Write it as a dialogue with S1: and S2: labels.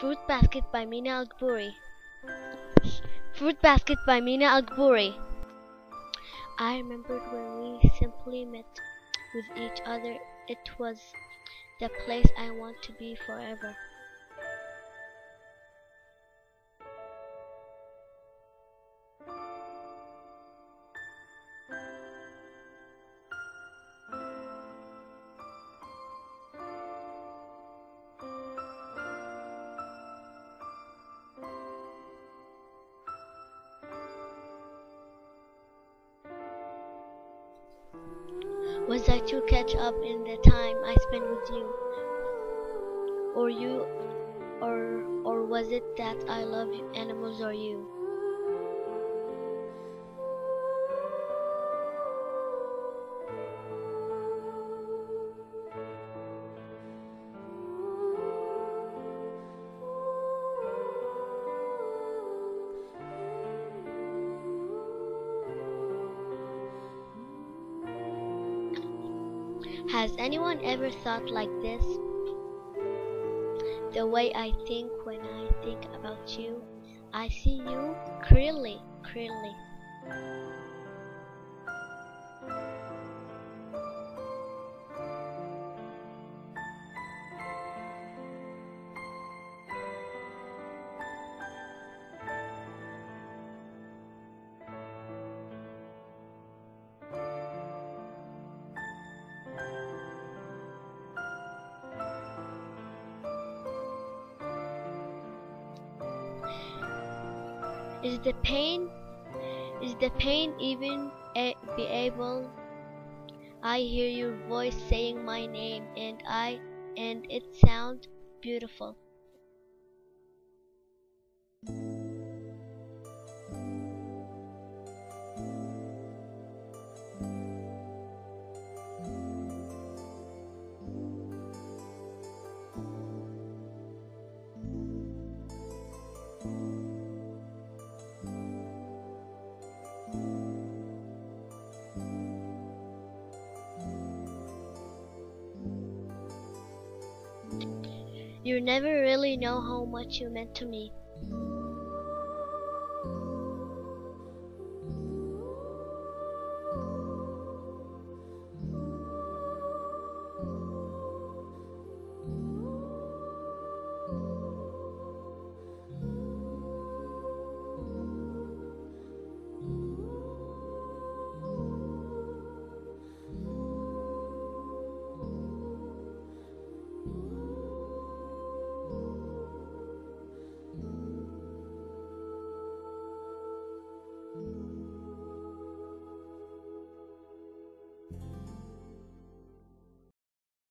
S1: Fruits Basket by Mina Al-Gburi. Fruits Basket by Mina Al-Gburi. I remembered when we simply met with each other. It was the place I want to be forever. Was I to catch up in the time I spent with you? Or you or or was it that I love animals or you? Has anyone ever thought like this? The way I think when I think about you, I see you clearly, clearly. Is the pain is the pain even be able I hear your voice saying my name and I and it sounds beautiful. You never really know how much you meant to me.